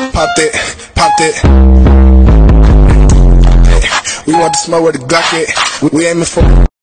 Popped it, popped it. We want to smoke where the Glock it. We aiming for.